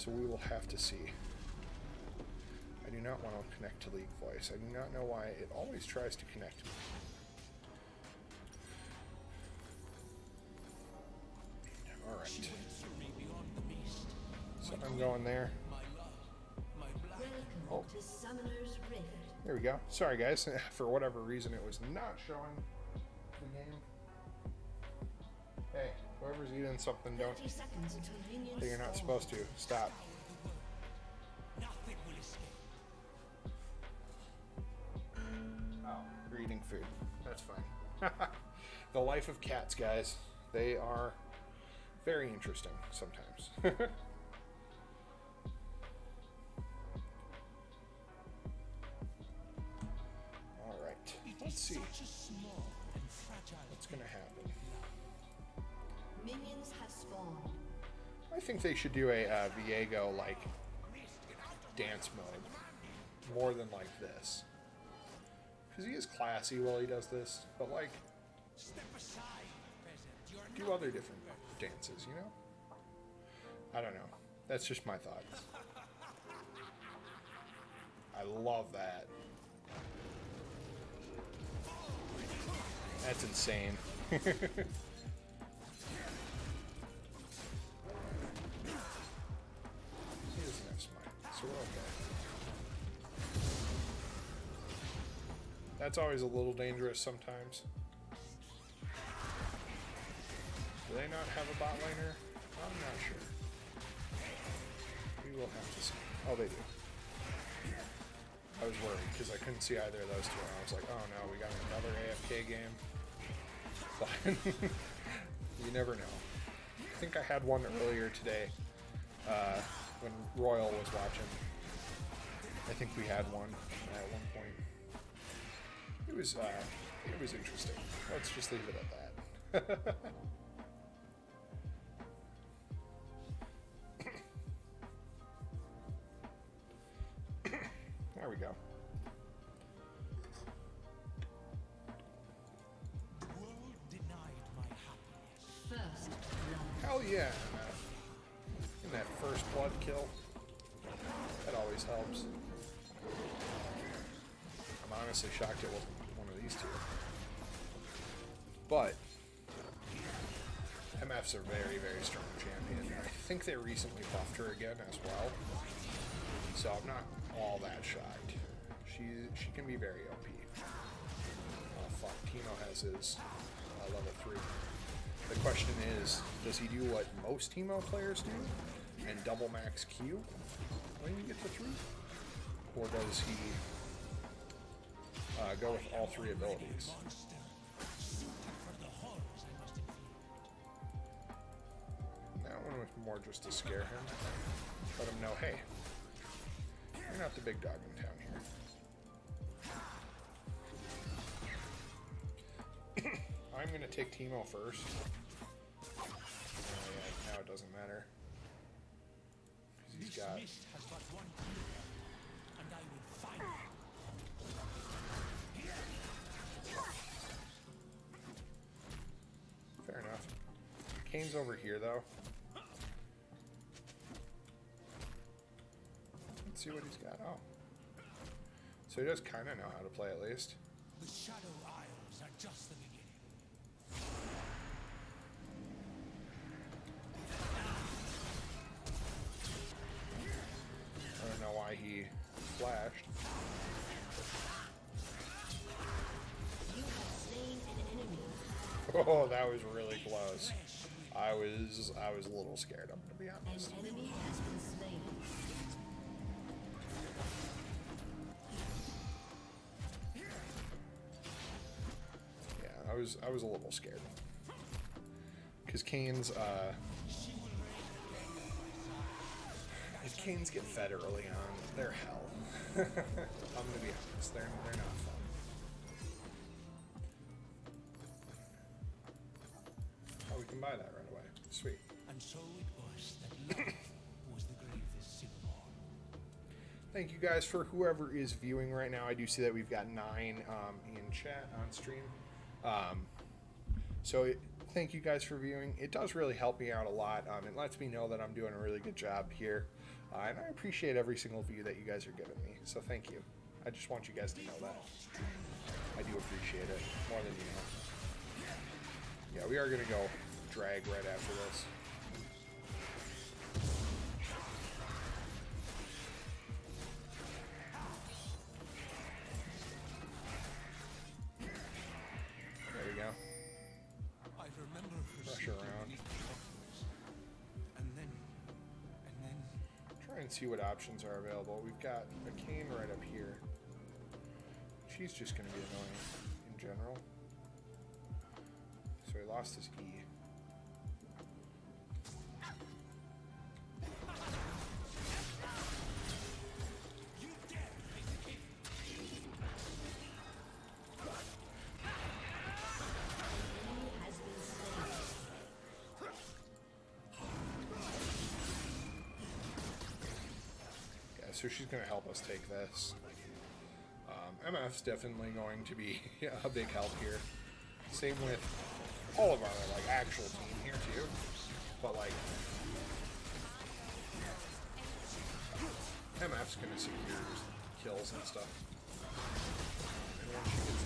So we will have to see. I do not want to connect to League Voice. I do not know why it always tries to connect me. Alright. So I'm going there. Welcome oh. to Summoner's Rift. There we go. Sorry guys, for whatever reason it was not showing the game. Hey, whoever's eating something, don't 30 seconds until minions that you're not supposed to. Stop. Oh, you're eating food. That's fine. the life of cats, guys. They are very interesting sometimes. I think they should do a uh, Viego like dance mode more than like this. Because he is classy while he does this, but like do other different dances, you know? I don't know. That's just my thoughts. I love that. That's insane. That's always a little dangerous sometimes. Do they not have a bot laner? I'm not sure. We will have to see. Oh, they do. I was worried because I couldn't see either of those two. And I was like, oh no, we got another AFK game. But you never know. I think I had one earlier today uh, when Royal was watching. I think we had one at one point. It was uh, it was interesting. Let's just leave it at that. there we go. Hell yeah! In that first blood kill. That always helps. I'm honestly shocked it wasn't these two. But MF's a very, very strong champion. I think they recently buffed her again as well. So I'm not all that shocked. She she can be very OP. Oh fuck, Teemo has his uh, level 3. The question is, does he do what most Teemo players do and double max Q when you get to three? Or does he uh, go with all three abilities? That one was more just to scare him. Let him know, hey, you're not the big dog in town here. I'm gonna take Teemo first. Oh, yeah, now it doesn't matter. he's got. Kayn's over here though. Let's see what he's got. Oh. So he does kind of know how to play at least. The Shadow Isles are just the beginning. I don't know why he flashed. You have slain an enemy. Oh, that was really close. I was I was a little scared. I'm gonna be honest. enemy has been slain. Yeah, I was I was a little scared because Kayns. Uh, if Kayns get fed early on, they're hell. I'm gonna be honest. They're they're not fun. Thank you guys for whoever is viewing right now. I do see that we've got nine um, in chat on stream. Um, so it, thank you guys for viewing. It does really help me out a lot. Um, it lets me know that I'm doing a really good job here. Uh, and I appreciate every single view that you guys are giving me. So thank you. I just want you guys to know that. I do appreciate it more than you know. Yeah, we are going to go drag right after this. And see what options are available. We've got a Kayn right up here. She's just going to be annoying in general. So he lost his E. so she's going to help us take this. Um, MF's definitely going to be a big help here. Same with all of our like actual team here too. But like MF's going to secure kills and stuff. And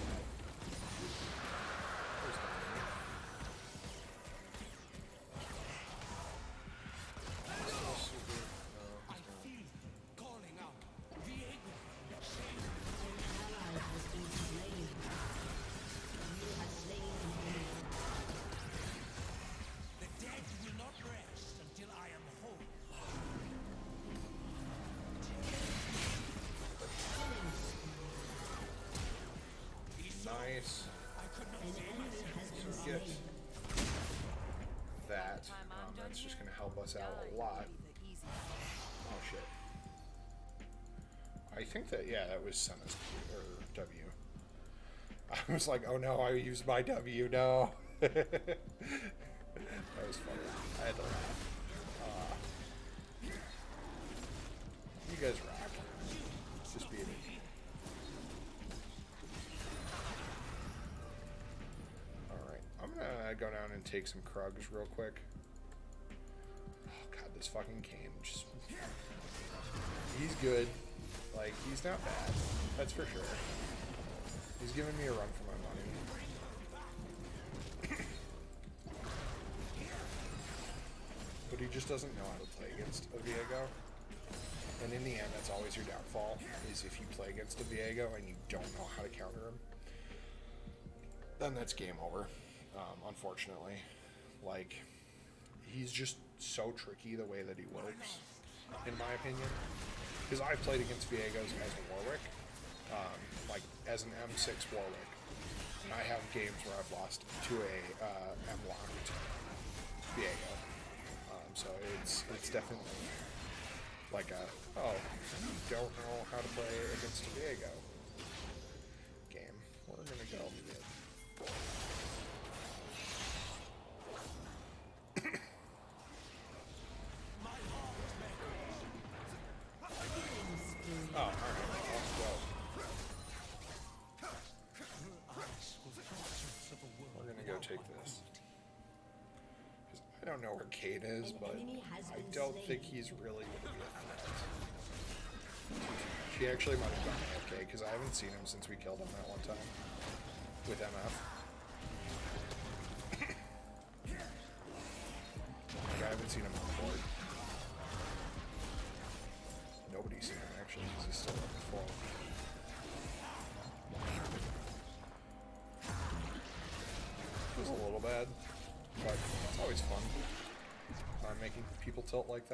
Nice. An enemy has been So get that. Um, that's just going to help us out a lot. will be the easy Oh shit. I think that yeah, that was Senna's Q or W. I was like, oh no, I used my W. No. and take some Krugs real quick. Oh god, this fucking Kayn just He's good. Like, he's not bad. That's for sure. He's giving me a run for my money. but he just doesn't know how to play against a Viego. And in the end, that's always your downfall, is if you play against a Viego and you don't know how to counter him. Then that's game over, unfortunately. Like, he's just so tricky the way that he works, in my opinion. Because I've played against Viegos as a Warwick, um, like as an M6 Warwick, and I have games where I've lost to a uh, M locked Viego. Um, so it's it's definitely like a oh don't know how to play against Viego take this. I don't know where Kate is, but I don't think he's really gonna be a threat. She actually might have done okay, because I haven't seen him since we killed him that one time with MF.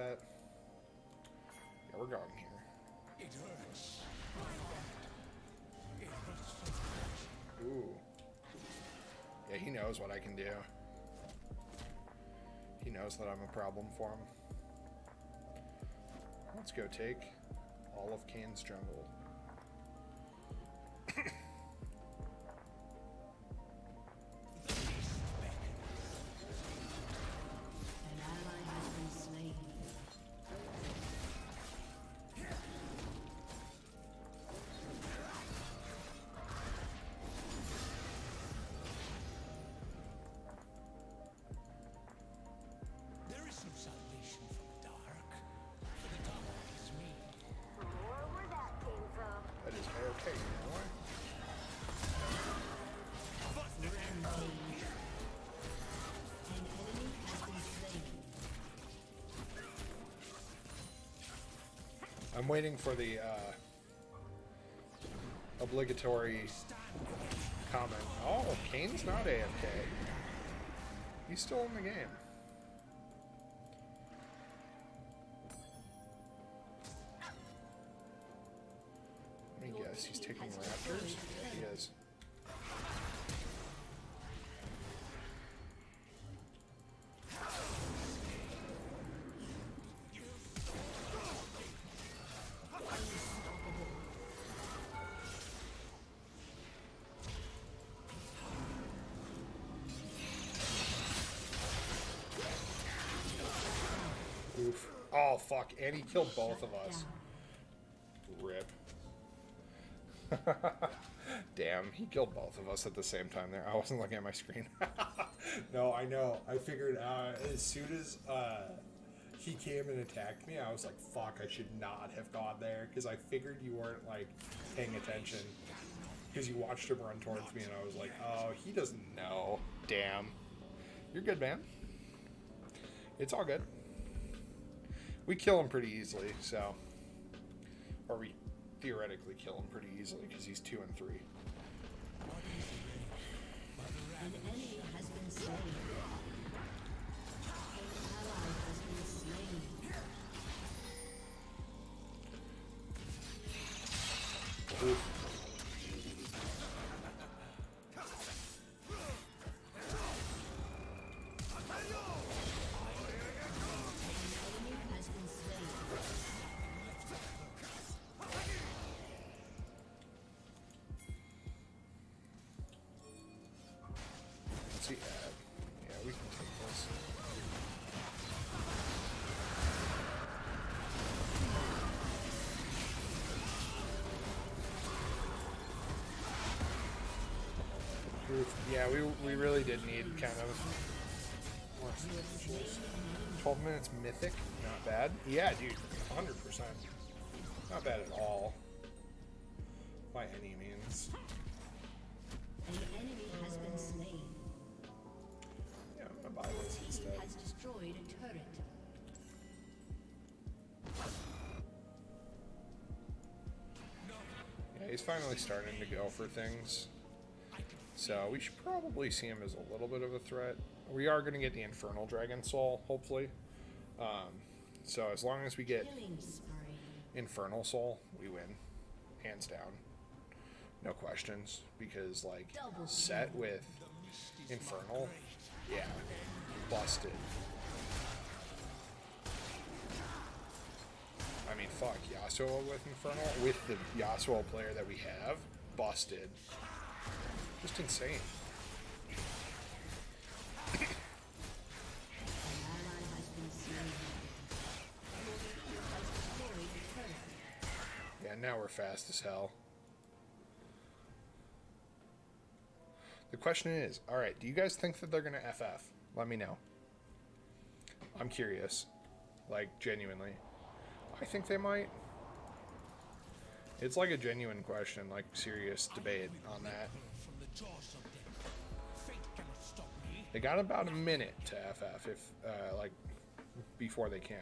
That. Yeah, we're going here. It hurts. It hurts so. Ooh. Yeah, he knows what I can do. He knows that I'm a problem for him. Let's go take all of Kayn's jungle. I'm waiting for the uh, obligatory comment. Oh, Kayn's not AFK. He's still in the game. Oh, fuck. And he killed both of us. Rip. Damn, he killed both of us at the same time there. I wasn't looking at my screen. no, I know. I figured uh, as soon as uh, he came and attacked me, I was like, fuck, I should not have gone there. Because I figured you weren't, like, paying attention. Because you watched him run towards me, and I was like, oh, he doesn't know. Damn. You're good, man. It's all good. We kill him pretty easily, so. Or we theoretically kill him pretty easily because he's two and three. Yeah, we, we really did need kind of 12 minutes mythic, not bad. Yeah, dude, 100%. Not bad at all. By any means. An enemy has been slain. Yeah, I'm gonna buy this instead. has destroyed a turret. Yeah, he's finally starting to go for things. So we should probably see him as a little bit of a threat. We are going to get the Infernal Dragon Soul, hopefully. Um, so as long as we get Infernal Soul, we win. Hands down. No questions. Because, like, Sett with Infernal, yeah, busted. I mean, fuck, Yasuo with Infernal, with the Yasuo player that we have, busted. Just insane. Yeah, now we're fast as hell. The question is, all right, do you guys think that they're gonna FF? Let me know. I'm curious, like genuinely. I think they might. It's like a genuine question, like serious debate on that. They got about a minute to FF if, uh, like, before they can.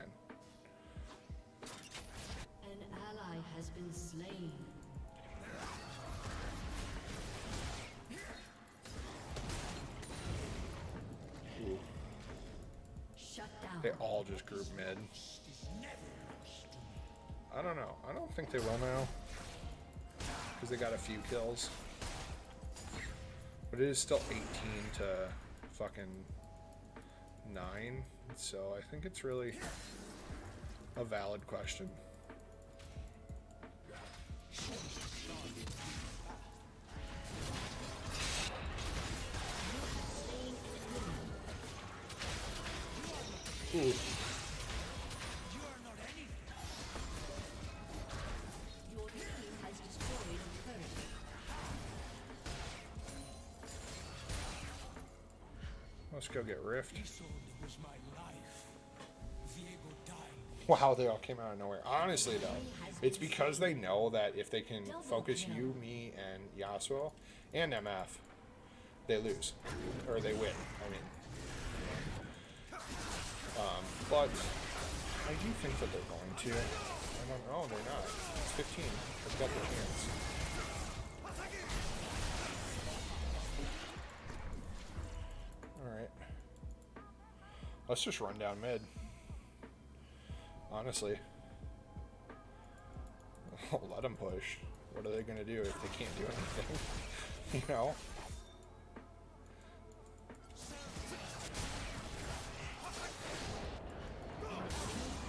An ally has been slain. Ooh, Shut down. they all just group mid. I don't know. I don't think they will now. Because they got a few kills. But it is still 18 to fucking 9. So I think it's really a valid question. Ooh. Wow, they all came out of nowhere. Honestly, though, it's because they know that if they can focus you, me, and Yasuo, and MF, they lose. Or they win, I mean. Um, but I do think that they're going to. I don't know, they're not. It's 15. They've got the chance. Alright. Let's just run down mid. Honestly. Let them push. What are they going to do if they can't do anything? you know?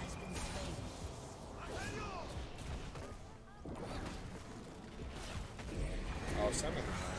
has been slain. Oh,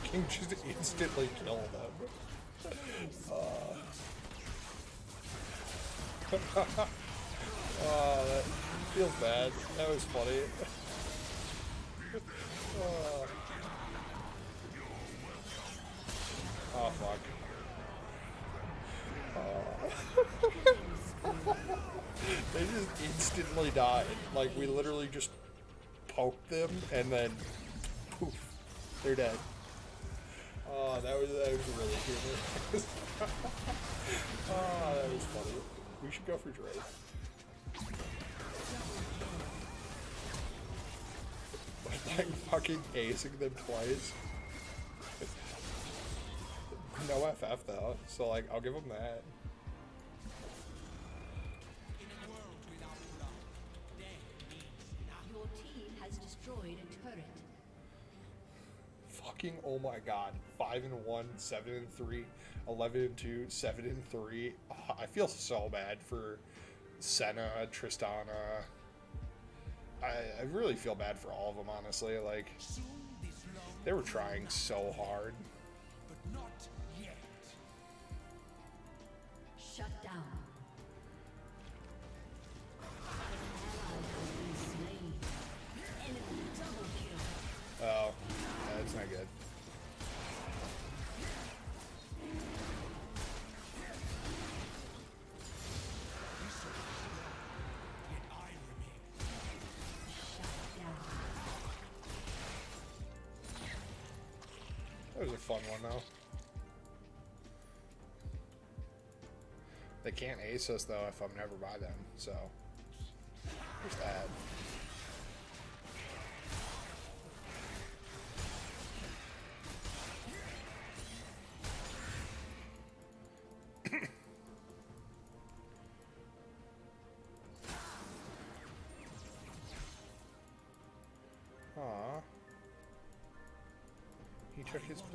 Fucking just instantly kill them. Uh. oh, that feels bad. That was funny. oh. oh, fuck. Oh. they just instantly died. Like, we literally just poked them and then poof, they're dead. Oh, that was that was really humorous. oh, that was funny. We should go for Drake. like fucking acing them twice. no FF though, so like I'll give them that. Fucking oh my god. 5 and 1, 7 and 3, 11 and 2, 7 and 3. Ah, I feel so bad for Senna, Tristana. I, I really feel bad for all of them, honestly. Like, they were trying so hard. Fun one, though. They can't ace us, though, if I'm never by them, so. There's that.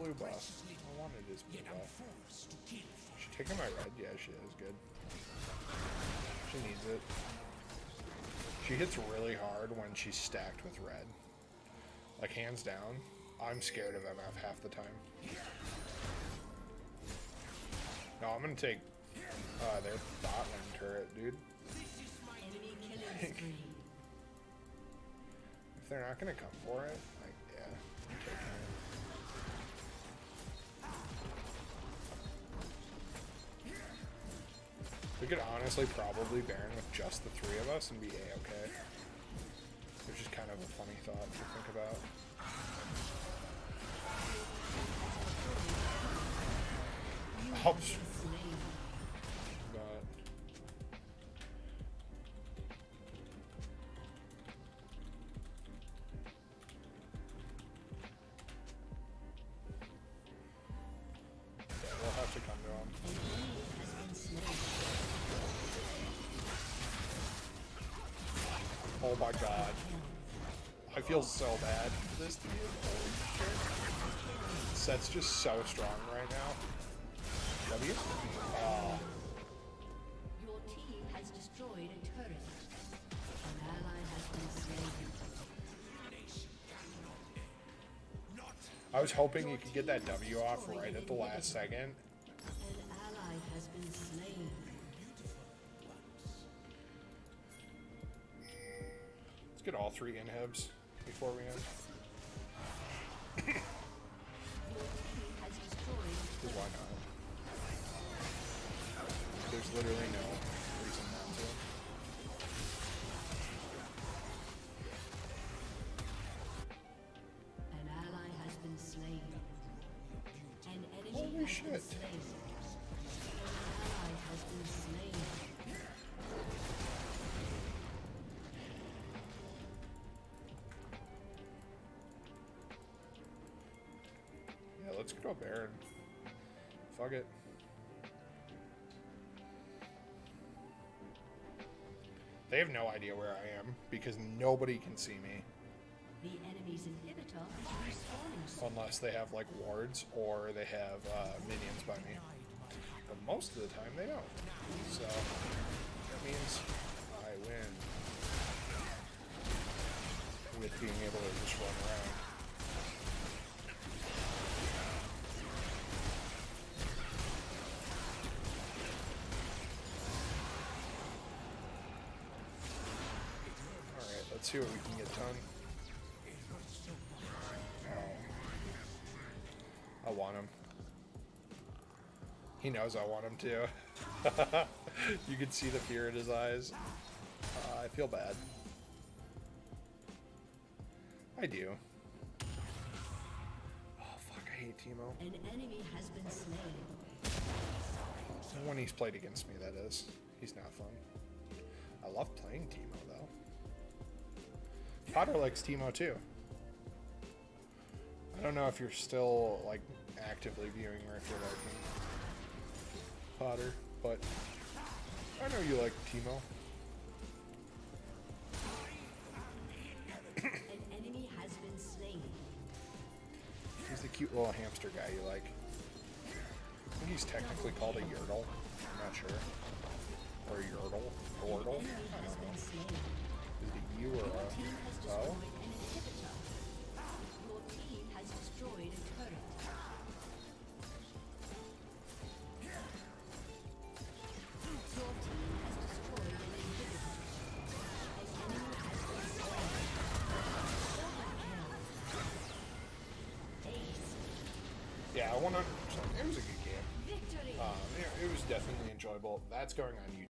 Blue buff. I wanted his blue buff. forced to kill for She taking my red? Yeah, she is good. She needs it. She hits really hard when she's stacked with red. Like hands down, I'm scared of MF half the time. No, I'm gonna take uh, their bot lane turret, dude. Enemy. If they're not gonna come for it, We could honestly probably Baron with just the three of us and be a-okay. Which is kind of a funny thought to think about. Oh, so bad for this to be a Sett's just so strong right now. W? Oh. Your team has destroyed a turret. An ally has been slain. I was hoping you could get that W off right at the last second. Let's get all three inhibs before we end. Your team has destroyed Because why not? There's literally no let's go Baron. Fuck it. They have no idea where I am because nobody can see me The enemy's inhibitor is respawning unless they have like wards or they have uh, minions by me. But most of the time they don't. So that means I win with being able to just run around. Alright, let's see what we can get done. I want him. He knows I want him to. you can see the fear in his eyes. Uh, I feel bad. I do. Oh fuck, I hate Teemo. An enemy has been slain. When he's played against me, that is. He's not fun. I love playing Teemo though. Potter likes Teemo too. I don't know if you're still like actively viewing or if you're liking Potter, but I know you like Teemo. An enemy has been slain. He's the cute little hamster guy you like. I think he's technically called a Yordle. I'm not sure. Or a Yordle. Yordle? I don't know. Slain. Is it you or Your team has Oh? destroyed an inhibitor. Your team has destroyed a turret. Your team has destroyed an inhibitor. An enemy has been slain. Double kill. Ace. Yeah, 100%. It was a good game. Victory. Um, it, it was definitely enjoyable. That's going on YouTube.